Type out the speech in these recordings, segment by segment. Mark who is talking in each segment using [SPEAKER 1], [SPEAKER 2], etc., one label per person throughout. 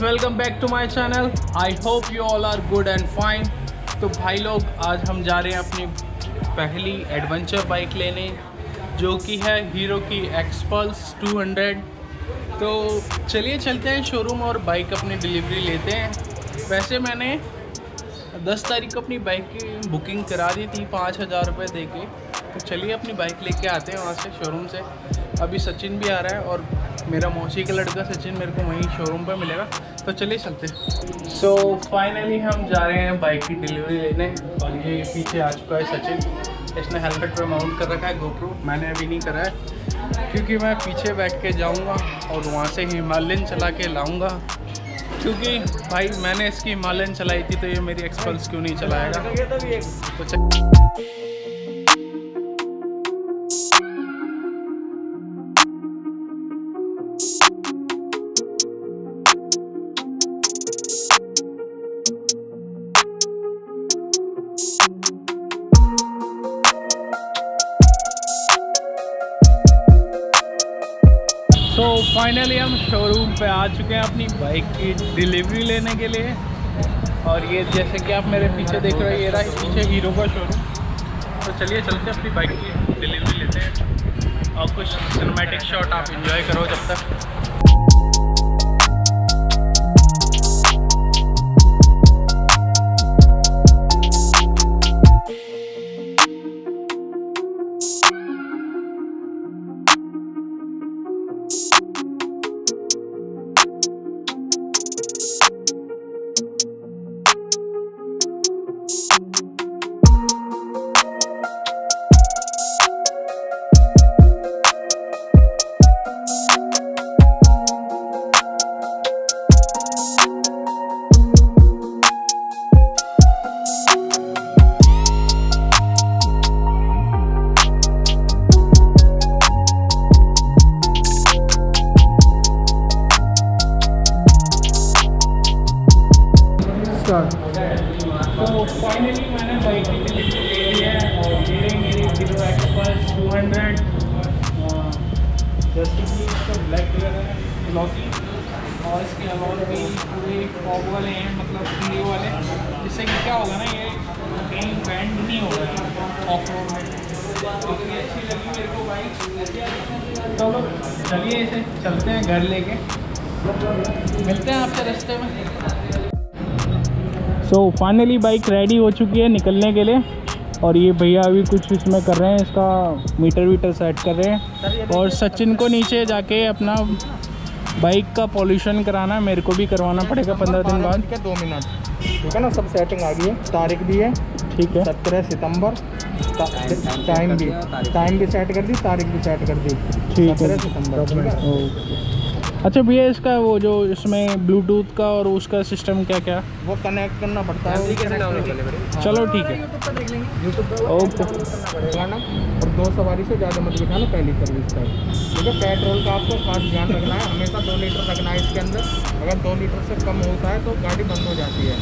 [SPEAKER 1] Welcome back to my channel I hope you all are good and fine तो भाई लोग, आज हम जा रहे हैं अपनी पहली एडवेंचर बाइक लेने, जो कि है हीरो की एक्सपल्स 200 तो चलिए चलते हैं शोरूम और बाइक अपनी डिलीवरी लेते हैं। वैसे मैंने 10 तारीख को अपनी बाइक की बुकिंग करा दी थी, पाँच हज़ार रुपये दे के। तो चलिए अपनी बाइक लेके आते हैं वहाँ से शोरूम से। अभी सचिन भी आ रहा है और मेरा मौसी का लड़का सचिन मेरे को वहीं शोरूम पर मिलेगा। तो चलिए चलते सो फाइनली हम जा रहे हैं बाइक की डिलीवरी लेने और ये पीछे आ चुका है सचिन। इसने हेलमेट पर माउंट कर रखा है गोप्रो मैंने अभी नहीं करा है, क्योंकि मैं पीछे बैठ के जाऊँगा और वहाँ से हिमालयन चला के लाऊँगा। क्योंकि भाई, मैंने इसकी हिमालयन चलाई थी तो ये मेरी एक्सपल्स क्यों नहीं चलाएगा? तो फाइनली हम शोरूम पे आ चुके हैं अपनी बाइक की डिलीवरी लेने के लिए। और ये जैसे कि आप मेरे पीछे देख रहे हो, ये रहा है पीछे हीरो का शोरूम तो चलिए चलते अपनी बाइक की डिलीवरी लेते हैं। और कुछ सिनेमैटिक शॉट आप इंजॉय करो जब तक। तो फाइनली मैंने बाइक की ले ली है, और मेरी Xpulse two hundred black colour है और इसके अलावा भी पूरे फॉग वाले हैं मतलब वाले। जिससे कि क्या होगा ना, ये कहीं बैंड नहीं होगा ऑफ़ रोड में। काफ़ी अच्छी लगी मेरे को बाइक चलो, चलिए इसे, चलते हैं घर लेके। मिलते हैं आपसे रास्ते में। सो फाइनली बाइक रेडी हो चुकी है निकलने के लिए। और ये भैया अभी कुछ इसमें कर रहे हैं इसका मीटर वीटर सेट कर रहे हैं। और सचिन को नीचे जाके अपना बाइक का पॉल्यूशन कराना मेरे को भी करवाना पड़ेगा पंद्रह दिन बाद।
[SPEAKER 2] दो मिनट। ठीक है ना सब सेटिंग आ गई है। तारीख भी है।
[SPEAKER 1] ठीक है।
[SPEAKER 2] सत्रह सितंबर। टाइम भी। टाइम भी। सेट कर दी तारीख भी सेट कर दी।
[SPEAKER 1] ठीक है।
[SPEAKER 2] सितंबर
[SPEAKER 1] ओके। अच्छा भैया इसका वो जो इसमें ब्लूटूथ का और उसका सिस्टम क्या क्या?
[SPEAKER 2] वो कनेक्ट करना पड़ता है।
[SPEAKER 1] चलो ठीक है। ओके।
[SPEAKER 2] और दो सवारी से ज़्यादा मत बिठाना पहली सर्विस का ठीक है पेट्रोल का आपको खास ध्यान रखना है। हमेशा दो लीटर रखना है इसके अंदर। अगर दो लीटर से कम होता है तो गाड़ी बंद हो जाती है।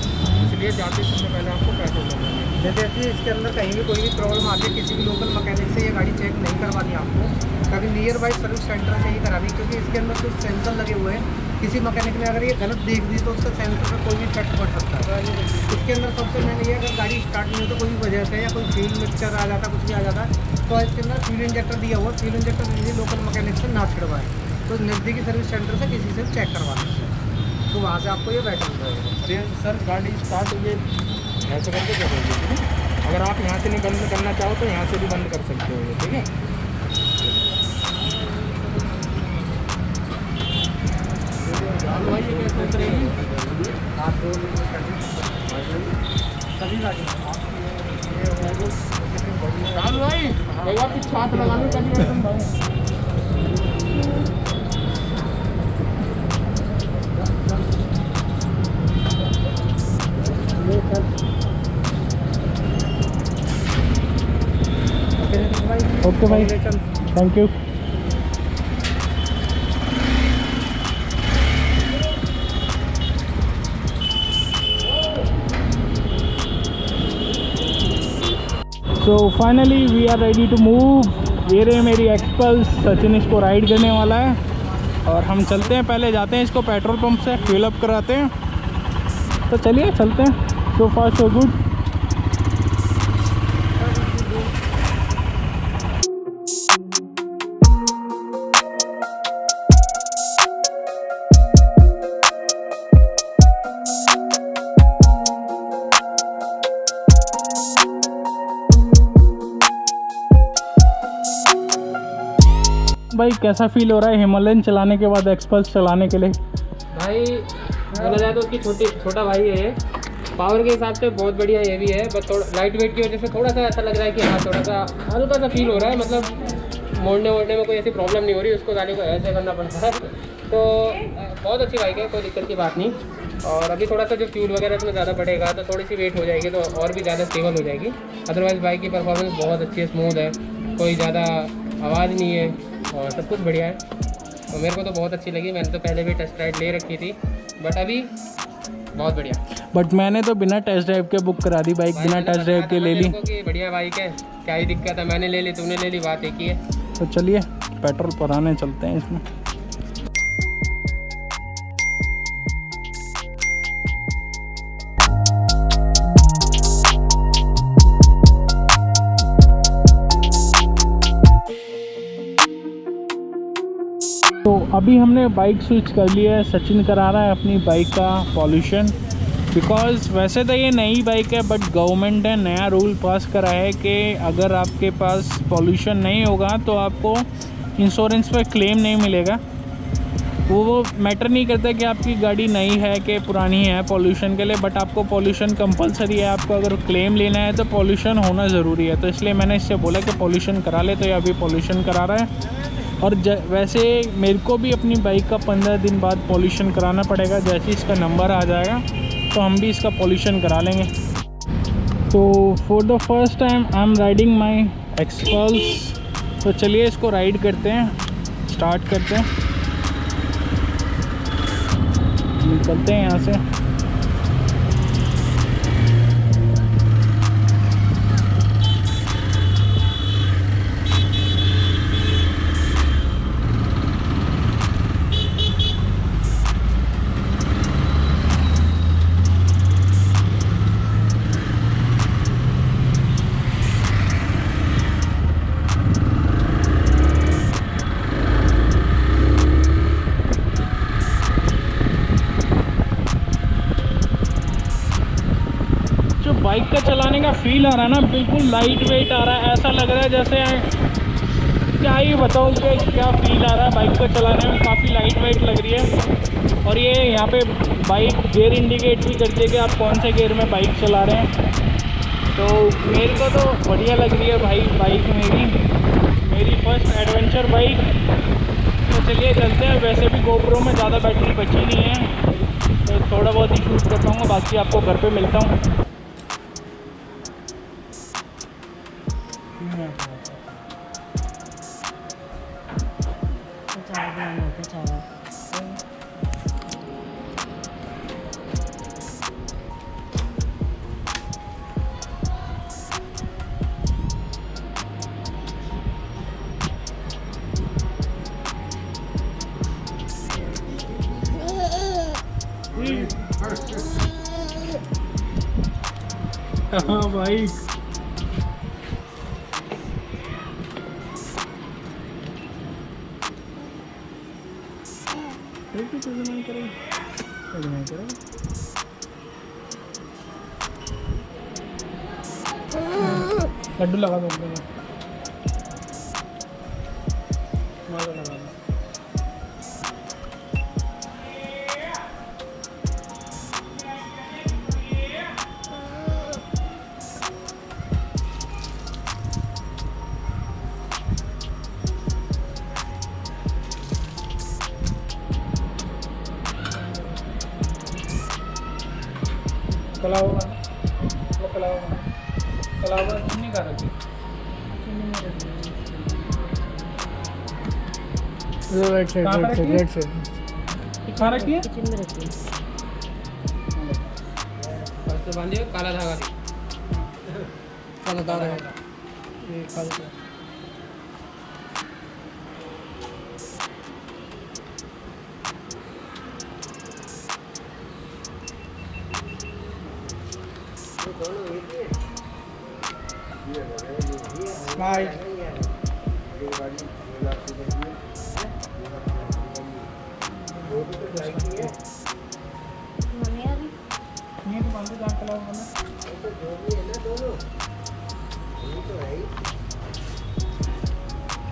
[SPEAKER 2] इसलिए जाते समय पहले आपको पेट्रोल लगाना है जैसे इसके अंदर कहीं भी कोई भी प्रॉब्लम आती है किसी भी लोकल मकैनिक से ये गाड़ी चेक नहीं करवानी आपको। कभी नियर बाई सर्विस सेंटर से ही करानी, क्योंकि इसके अंदर कुछ सेंसर लगे हुए हैं। किसी मकैनिक ने अगर ये गलत देख दी तो उसका सेंसर पर कोई भी इफ़ेक्ट पड़ सकता है। इसके अंदर सबसे मेन ये अगर गाड़ी स्टार्ट नहीं हो तो कोई वजह से या कोई फ्यूल मिक्सचर आ जाता, कुछ भी आ जाता तो इसके अंदर फ्यूल इंजेक्टर दिया हुआ फ्यूल इंजेक्टर किसी लोकल मकैनिक से ना छिड़वाए। तो नज़दीकी सर्विस सेंटर से किसी से चेक करवा सकते हैं। तो वहाँ से आपको ये बैठा मिल जाएगा। सर, गाड़ी स्टार्ट ये ऐसे करके क्या होगी, ठीक है? अगर आप यहाँ से नहीं बंद करना चाहो तो यहाँ से भी बंद कर सकते हो ये ठीक है? भाई बार कुछ छात लगा लो, कभी भाई
[SPEAKER 1] ओके भाई thank you so finally we are ready to move ये मेरी एक्सपल्स सचिन इसको राइड करने वाला है। और हम चलते हैं, पहले जाते हैं इसको पेट्रोल पंप से फ्यूल अप कराते हैं। तो चलिए, चलते हैं। सो फास्ट सो गुड भाई, कैसा फील हो रहा है हिमालयन चलाने के बाद एक्सपल्स चलाने के लिए?
[SPEAKER 3] भाई, बोला जाए तो उसकी छोटी छोटा भाई है पावर के हिसाब से बहुत बढ़िया ये भी है बस थोड़ा लाइट वेट की वजह से थोड़ा सा ऐसा लग रहा है कि हाँ थोड़ा सा हल्का सा फील हो रहा है। मतलब मोड़ने वोड़ने में कोई ऐसी प्रॉब्लम नहीं हो रही, उसको गाड़ी को ऐसे करना पड़ता है। तो बहुत अच्छी बाइक है, कोई दिक्कत की बात नहीं। और अभी थोड़ा सा जो फ्यूल वगैरह इसमें ज़्यादा बढ़ेगा तो थोड़ी सी वेट हो जाएगी तो और भी ज़्यादा स्टेबल हो जाएगी। अदरवाइज़ बाइक की परफॉर्मेंस बहुत अच्छी है स्मूथ है। कोई ज़्यादा आवाज़ नहीं है। और सब कुछ बढ़िया है। और मेरे को तो बहुत अच्छी लगी। मैंने तो पहले भी टेस्ट राइड ले रखी थी बट अभी बहुत बढ़िया।
[SPEAKER 1] बट मैंने तो बिना टेस्ट ड्राइव के बुक करा दी बाइक बिना टेस्ट ड्राइव के ले ली।
[SPEAKER 3] कि बढ़िया बाइक है क्या ही दिक्कत है। मैंने ले ली तुमने ले ली बात एक ही है।
[SPEAKER 1] तो चलिए पेट्रोल पुराने चलते हैं इसमें। अभी हमने बाइक स्विच कर लिया है। सचिन करा रहा है अपनी बाइक का पॉल्यूशन बिकॉज़ वैसे तो ये नई बाइक है बट गवर्नमेंट ने नया रूल पास करा है कि अगर आपके पास पॉल्यूशन नहीं होगा तो आपको इंश्योरेंस पर क्लेम नहीं मिलेगा। वो वो मैटर नहीं करता कि आपकी गाड़ी नई है कि पुरानी है पॉल्यूशन के लिए बट आपको पॉल्यूशन कंपलसरी है। आपको अगर क्लेम लेना है तो पॉल्यूशन होना ज़रूरी है। तो इसलिए मैंने इससे बोला कि पॉल्यूशन करा ले तो ये अभी पॉल्यूशन करा रहा है। और वैसे मेरे को भी अपनी बाइक का पंद्रह दिन बाद पॉल्यूशन कराना पड़ेगा। जैसे इसका नंबर आ जाएगा तो हम भी इसका पॉल्यूशन करा लेंगे। तो for the first time I am riding my Xpulse तो चलिए इसको राइड करते हैं स्टार्ट करते हैं। निकलते हैं यहाँ से। फील आ रहा है ना, बिल्कुल लाइट वेट आ रहा है, ऐसा लग रहा है जैसे क्या ही बताऊँ कि क्या फील आ रहा है बाइक को चलाने में काफ़ी लाइट वेट लग रही है। और ये यहाँ पे बाइक गेयर इंडिकेट भी करती है कि आप कौन से गेयर में बाइक चला रहे हैं। तो मेरे को तो बढ़िया लग रही है भाई बाइक मेरी। मेरी फ़र्स्ट एडवेंचर बाइक तो चलिए चलते हैं। वैसे भी गोप्रो में ज़्यादा बैटरी बची नहीं है। तो थोड़ा बहुत ही शूट कर पाऊँगा, बाकी आपको घर पे मिलता हूँ। never. Good job, Daniel. Good job. Oh my. हाँ करें। लड्डू लगा दो लगा दो। वो कला होगा कला होगा चीनी का रखी।
[SPEAKER 2] राइट साइड राइट साइड
[SPEAKER 1] रखी? है?
[SPEAKER 2] राइट साइड
[SPEAKER 1] कहाँ रखी है?
[SPEAKER 4] किचन में रखी
[SPEAKER 3] बस तो बांधिए काला धागा दी
[SPEAKER 2] काला है ये काला बाय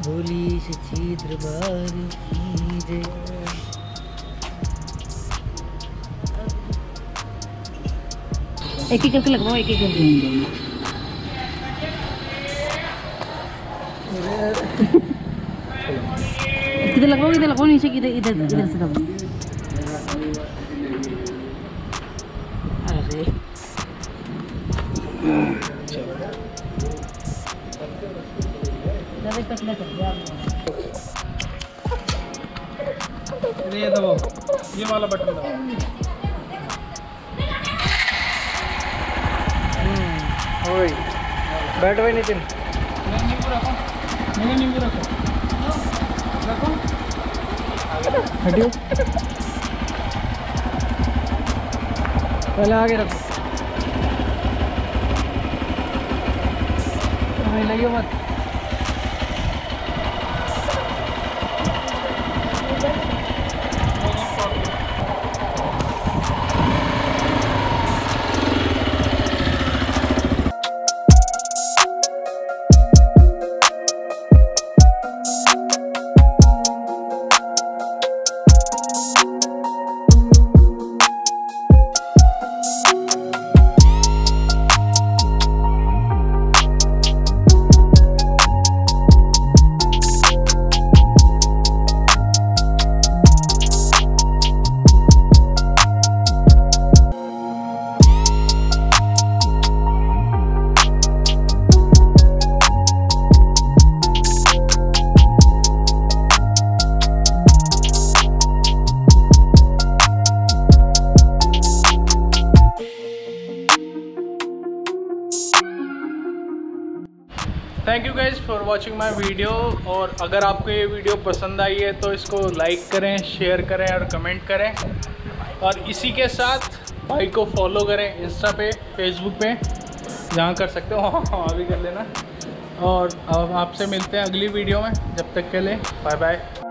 [SPEAKER 2] भोली से छिद्र बारी कीजे
[SPEAKER 4] एक एक करके लगवाओ, एक एक करके दोनों किधर लगवाओ इधर लगवाओ, नीचे इधर इधर इधर से दबाओ अरे। ज़्यादा पतला कर दिया आपने।
[SPEAKER 3] ये दबाओ, ये वाला बटन दबाओ।
[SPEAKER 2] ओए बैठ भाई नितिन। हटियो। पहले आगे रखो। लगे मत।
[SPEAKER 1] वॉचिंग माई वीडियो और अगर आपको ये वीडियो पसंद आई है तो इसको लाइक करें शेयर करें और कमेंट करें। और इसी के साथ भाई को फॉलो करें इंस्टा पे फेसबुक पे, जहाँ कर सकते हो। वहाँ भी कर लेना। और अब आपसे मिलते हैं अगली वीडियो में। जब तक के लिए बाय बाय